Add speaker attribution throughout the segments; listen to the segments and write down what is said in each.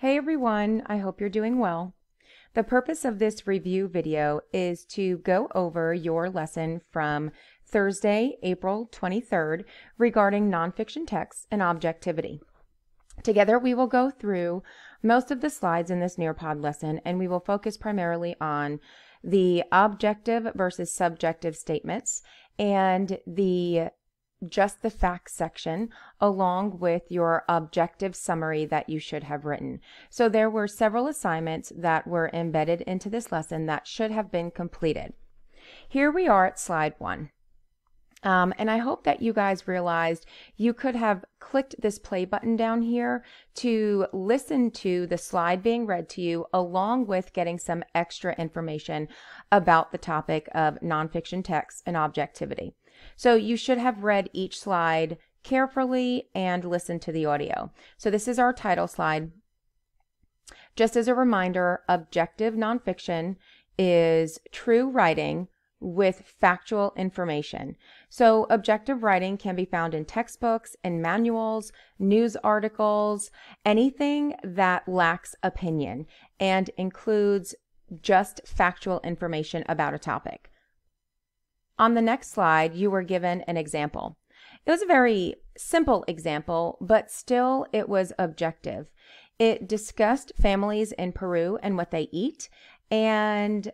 Speaker 1: Hey everyone, I hope you're doing well. The purpose of this review video is to go over your lesson from Thursday, April 23rd regarding nonfiction texts and objectivity. Together we will go through most of the slides in this Nearpod lesson and we will focus primarily on the objective versus subjective statements and the just the facts section along with your objective summary that you should have written. So there were several assignments that were embedded into this lesson that should have been completed. Here we are at slide one. Um, and I hope that you guys realized you could have clicked this play button down here to listen to the slide being read to you, along with getting some extra information about the topic of nonfiction text and objectivity. So you should have read each slide carefully and listened to the audio. So this is our title slide. Just as a reminder, objective nonfiction is true writing with factual information. So, objective writing can be found in textbooks and manuals, news articles, anything that lacks opinion and includes just factual information about a topic. On the next slide, you were given an example. It was a very simple example, but still it was objective. It discussed families in Peru and what they eat and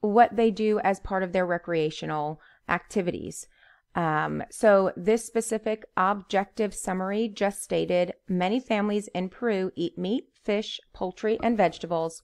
Speaker 1: what they do as part of their recreational activities. Um, so, this specific objective summary just stated many families in Peru eat meat, fish, poultry, and vegetables.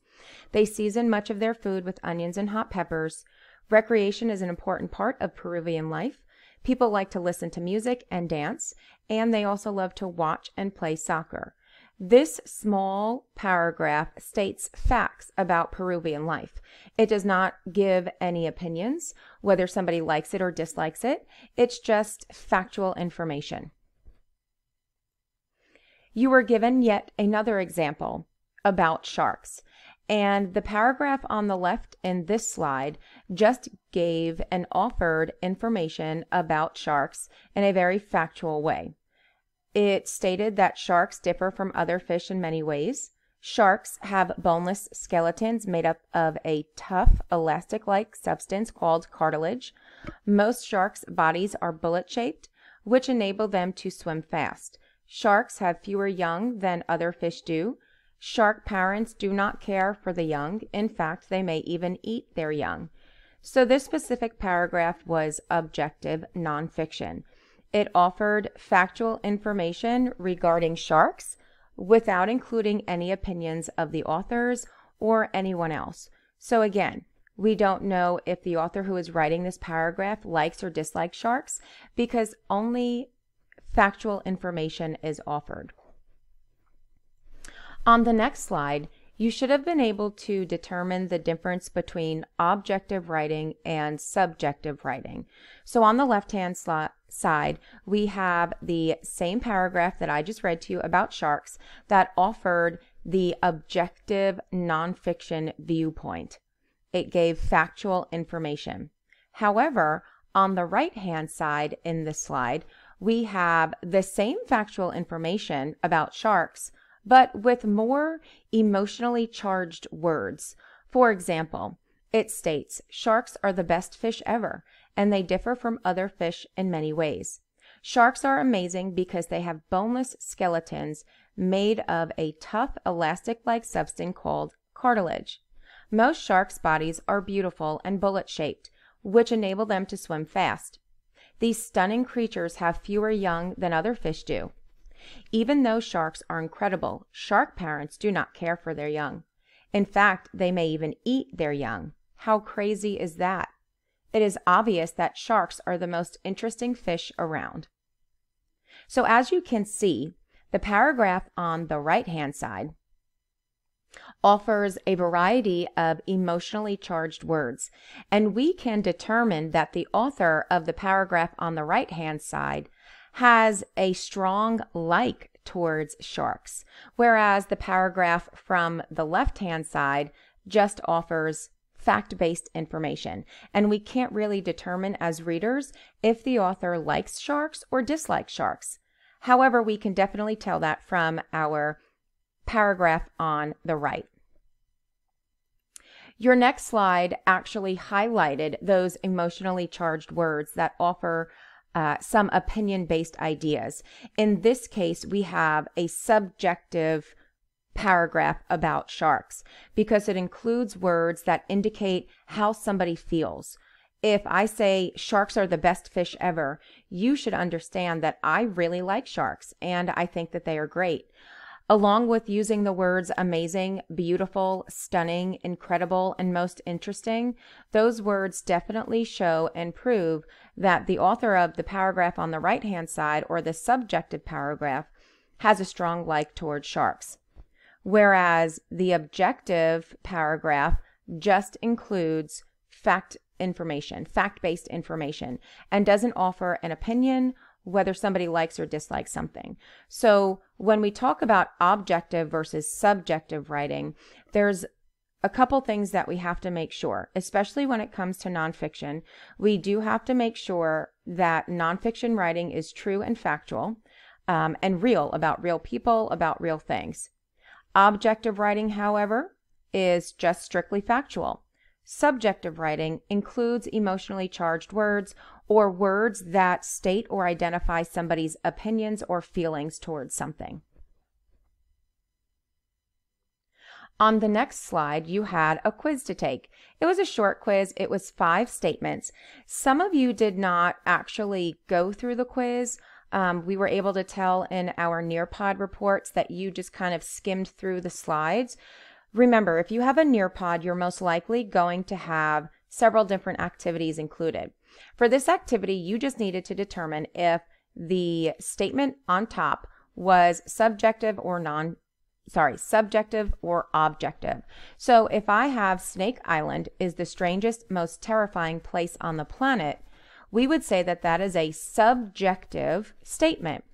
Speaker 1: They season much of their food with onions and hot peppers. Recreation is an important part of Peruvian life. People like to listen to music and dance, and they also love to watch and play soccer. This small paragraph states facts about Peruvian life. It does not give any opinions, whether somebody likes it or dislikes it. It's just factual information. You were given yet another example about sharks. And the paragraph on the left in this slide just gave and offered information about sharks in a very factual way. It stated that sharks differ from other fish in many ways. Sharks have boneless skeletons made up of a tough, elastic like substance called cartilage. Most sharks' bodies are bullet shaped, which enable them to swim fast. Sharks have fewer young than other fish do. Shark parents do not care for the young. In fact, they may even eat their young. So, this specific paragraph was objective nonfiction. It offered factual information regarding sharks without including any opinions of the authors or anyone else. So, again, we don't know if the author who is writing this paragraph likes or dislikes sharks because only factual information is offered. On the next slide, you should have been able to determine the difference between objective writing and subjective writing. So on the left-hand side, we have the same paragraph that I just read to you about sharks that offered the objective nonfiction viewpoint. It gave factual information. However, on the right-hand side in this slide, we have the same factual information about sharks, but with more emotionally charged words. For example, it states sharks are the best fish ever, and they differ from other fish in many ways. Sharks are amazing because they have boneless skeletons made of a tough, elastic like substance called cartilage. Most sharks' bodies are beautiful and bullet shaped, which enable them to swim fast. These stunning creatures have fewer young than other fish do. Even though sharks are incredible, shark parents do not care for their young. In fact, they may even eat their young. How crazy is that? It is obvious that sharks are the most interesting fish around. So as you can see, the paragraph on the right hand side offers a variety of emotionally charged words, and we can determine that the author of the paragraph on the right hand side has a strong like towards sharks, whereas the paragraph from the left hand side just offers fact based information. And we can't really determine as readers if the author likes sharks or dislikes sharks. However, we can definitely tell that from our paragraph on the right. Your next slide actually highlighted those emotionally charged words that offer uh, some opinion based ideas. In this case, we have a subjective paragraph about sharks because it includes words that indicate how somebody feels. If I say sharks are the best fish ever, you should understand that I really like sharks and I think that they are great. Along with using the words amazing, beautiful, stunning, incredible, and most interesting, those words definitely show and prove that the author of the paragraph on the right hand side or the subjective paragraph has a strong like toward sharks. Whereas the objective paragraph just includes fact information, fact based information, and doesn't offer an opinion whether somebody likes or dislikes something. So when we talk about objective versus subjective writing, there's a couple things that we have to make sure, especially when it comes to nonfiction. We do have to make sure that nonfiction writing is true and factual um, and real about real people, about real things. Objective writing, however, is just strictly factual. Subjective writing includes emotionally charged words or words that state or identify somebody's opinions or feelings towards something. On the next slide, you had a quiz to take. It was a short quiz. It was five statements. Some of you did not actually go through the quiz. Um, we were able to tell in our Nearpod reports that you just kind of skimmed through the slides. Remember, if you have a Nearpod, you're most likely going to have several different activities included. For this activity, you just needed to determine if the statement on top was subjective or non sorry, subjective or objective. So if I have Snake Island is the strangest, most terrifying place on the planet, we would say that that is a subjective statement.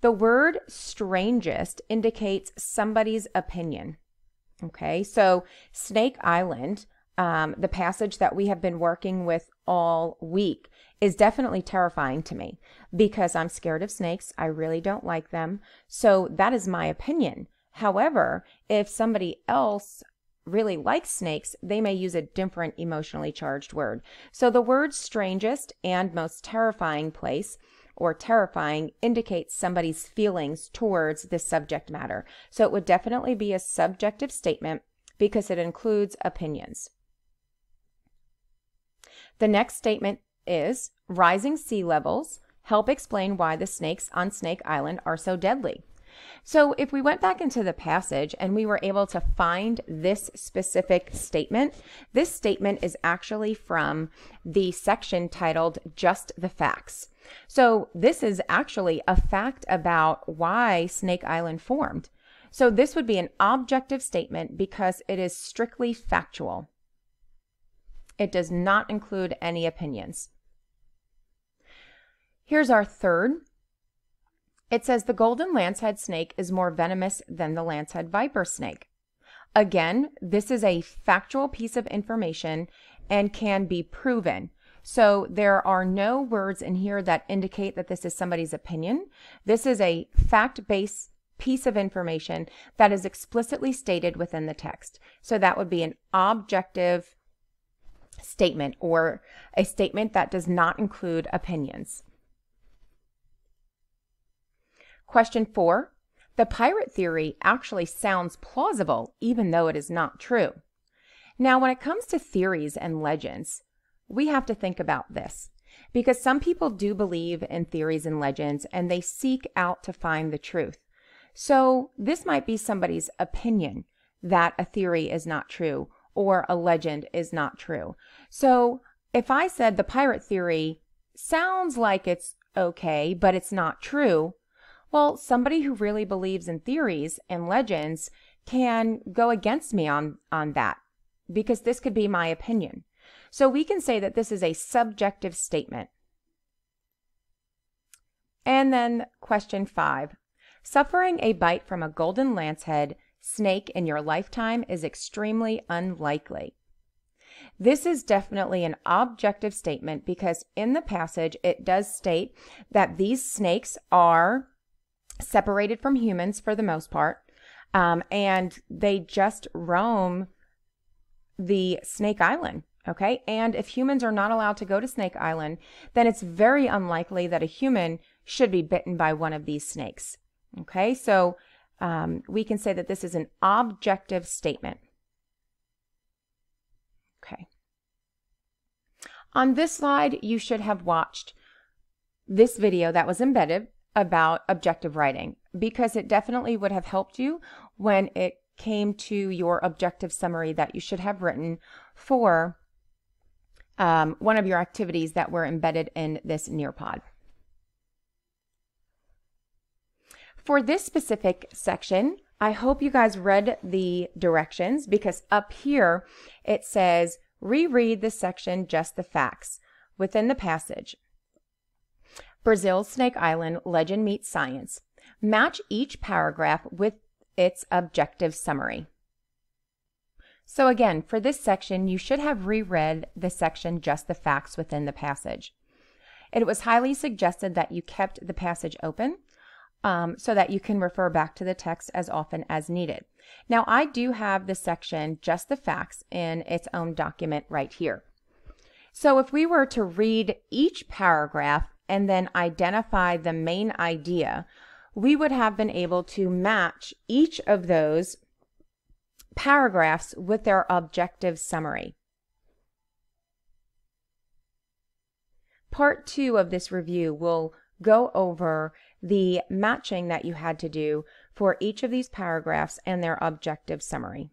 Speaker 1: The word strangest indicates somebody's opinion. Okay, so Snake Island um, the passage that we have been working with all week is definitely terrifying to me because I'm scared of snakes. I really don't like them. So that is my opinion. However, if somebody else really likes snakes, they may use a different emotionally charged word. So the word strangest and most terrifying place or terrifying indicates somebody's feelings towards this subject matter. So it would definitely be a subjective statement because it includes opinions. The next statement is rising sea levels help explain why the snakes on Snake Island are so deadly. So, if we went back into the passage and we were able to find this specific statement, this statement is actually from the section titled Just the Facts. So, this is actually a fact about why Snake Island formed. So, this would be an objective statement because it is strictly factual. It does not include any opinions. Here's our third. It says the golden lancehead snake is more venomous than the lancehead viper snake. Again, this is a factual piece of information and can be proven. So there are no words in here that indicate that this is somebody's opinion. This is a fact based piece of information that is explicitly stated within the text. So that would be an objective statement or a statement that does not include opinions. Question four. The pirate theory actually sounds plausible, even though it is not true. Now, when it comes to theories and legends, we have to think about this because some people do believe in theories and legends and they seek out to find the truth. So, this might be somebody's opinion that a theory is not true or a legend is not true. So if I said the pirate theory sounds like it's okay, but it's not true, well, somebody who really believes in theories and legends can go against me on, on that because this could be my opinion. So we can say that this is a subjective statement. And then question five. Suffering a bite from a golden lancehead snake in your lifetime is extremely unlikely. This is definitely an objective statement because in the passage it does state that these snakes are separated from humans for the most part. um, and they just roam the Snake Island. Okay. And if humans are not allowed to go to Snake Island, then it's very unlikely that a human should be bitten by one of these snakes. Okay. So um, we can say that this is an objective statement. Okay. On this slide, you should have watched this video that was embedded about objective writing because it definitely would have helped you when it came to your objective summary that you should have written for um, one of your activities that were embedded in this Nearpod. For this specific section, I hope you guys read the directions because up here it says reread the section just the facts within the passage. Brazil's Snake Island Legend Meets Science. Match each paragraph with its objective summary. So again, for this section, you should have reread the section just the facts within the passage. It was highly suggested that you kept the passage open um, so that you can refer back to the text as often as needed. Now, I do have the section just the facts in its own document right here. So if we were to read each paragraph and then identify the main idea, we would have been able to match each of those paragraphs with their objective summary. Part two of this review will go over the matching that you had to do for each of these paragraphs and their objective summary.